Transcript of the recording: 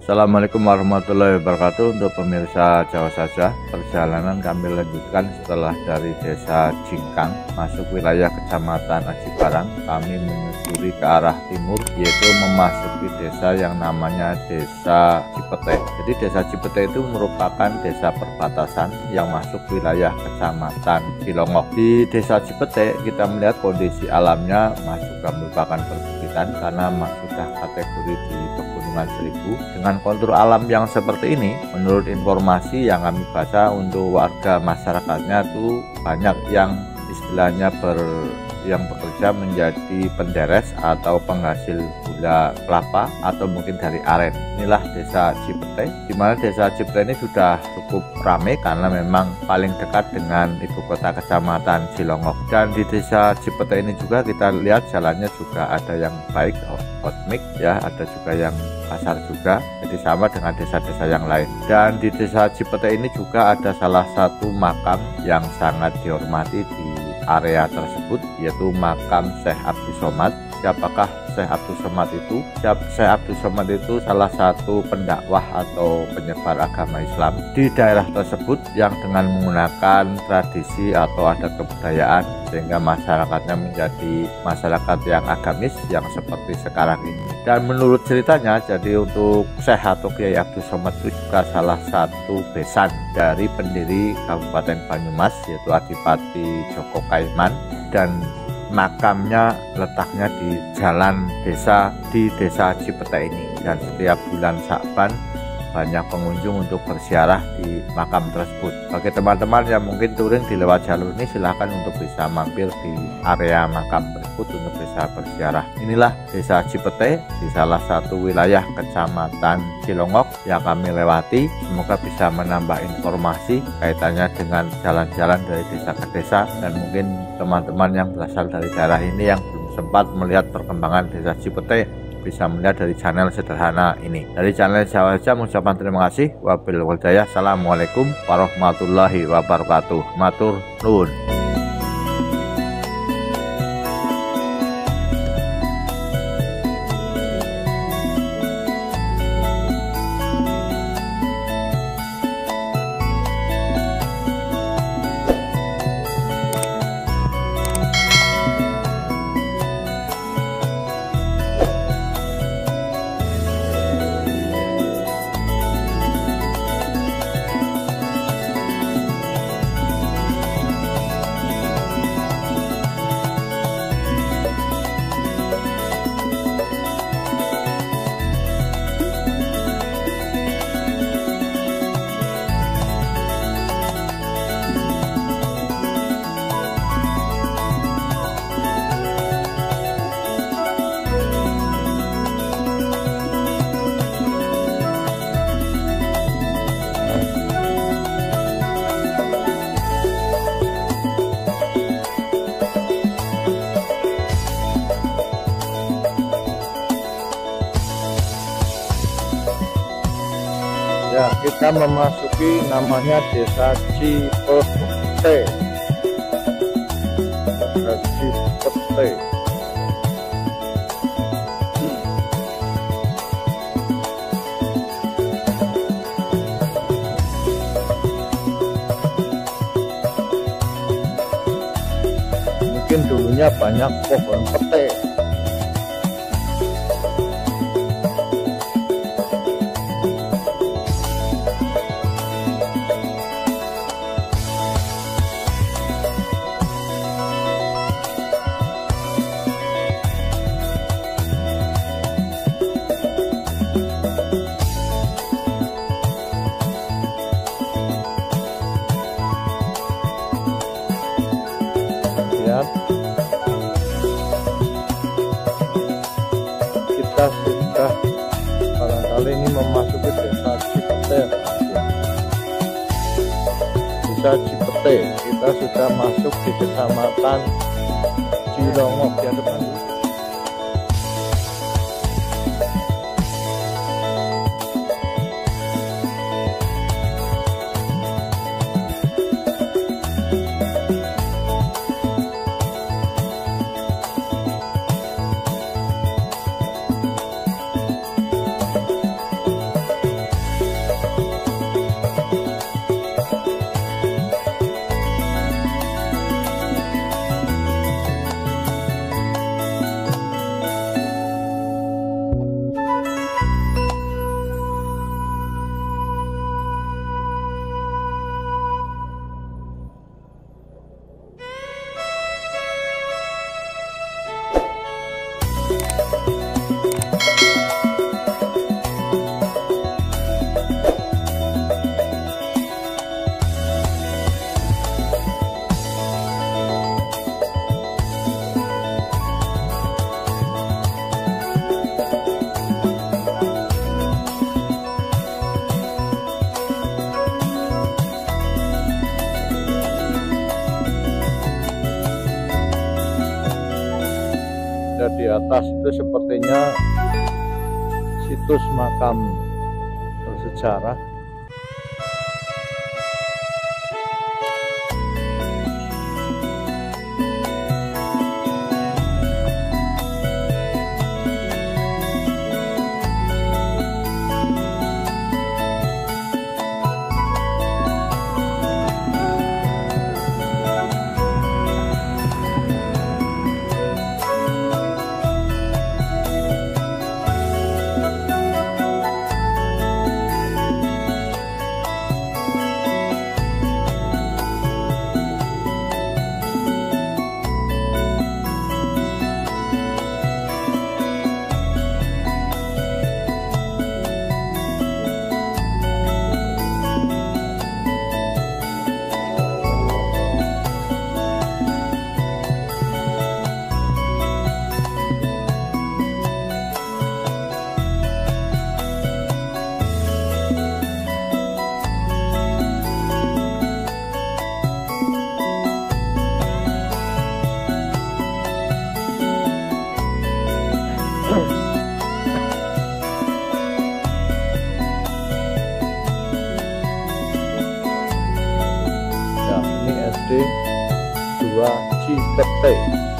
Assalamualaikum warahmatullahi wabarakatuh. Untuk pemirsa Jawa saja perjalanan kami lanjutkan setelah dari desa Jingkang masuk wilayah kecamatan Aji Barang kami menyusuri ke arah timur yaitu memasuki desa yang namanya desa Cipete. Jadi desa Cipete itu merupakan desa perbatasan yang masuk wilayah kecamatan Cilongok. Di desa Cipete kita melihat kondisi alamnya masuk merupakan perbukitan karena sudah kategori di pegunungan seribu dengan kontur alam yang seperti ini menurut informasi yang kami baca untuk warga masyarakatnya tuh banyak yang istilahnya ber yang bekerja menjadi penderes atau penghasil gula kelapa atau mungkin dari aren. Inilah desa Cipete, di mana desa Cipete ini sudah cukup ramai karena memang paling dekat dengan ibu kota kecamatan Cilongok. Dan di desa Cipete ini juga kita lihat jalannya juga ada yang baik, hotmik ya, ada juga yang kasar juga jadi sama dengan desa-desa yang lain dan di desa Cipete ini juga ada salah satu makam yang sangat dihormati di area tersebut yaitu makam Syekh Abdul Somad siapakah Syekh Abdul Somad itu? Syekh Abdul Somad itu salah satu pendakwah atau penyebar agama Islam di daerah tersebut yang dengan menggunakan tradisi atau adat kebudayaan sehingga masyarakatnya menjadi masyarakat yang agamis yang seperti sekarang ini. Dan menurut ceritanya jadi untuk Syekh atau Kiai Abdul Somad itu juga salah satu besan dari pendiri Kabupaten Banyumas yaitu Adipati Joko Kaiman dan makamnya letaknya di jalan desa di desa Cipete ini. Dan setiap bulan Sakban banyak pengunjung untuk bersiarah di makam tersebut. Bagi teman-teman yang mungkin touring di lewat jalur ini silahkan untuk bisa mampir di area makam tersebut untuk bisa bersiarah. Inilah desa Cipete di salah satu wilayah kecamatan Cilongok yang kami lewati. Semoga bisa menambah informasi kaitannya dengan jalan-jalan dari desa ke desa dan mungkin teman-teman yang berasal dari daerah ini yang belum sempat melihat perkembangan desa Cipete bisa melihat dari channel sederhana ini. Dari channel Jawa saja mengucapkan terima kasih. Wabil walhidayah. Assalamualaikum warahmatullahi wabarakatuh. Matur nuwun. Kita memasuki namanya desa Cipete. Cipete. Mungkin dulunya banyak pohon pete kita sudah barangkali ini memasuki desa Cipete. Desa Cipete kita sudah masuk di kecamatan Cilongok ya depan atas itu sepertinya situs makam bersejarah ya ini SD 2 Cipete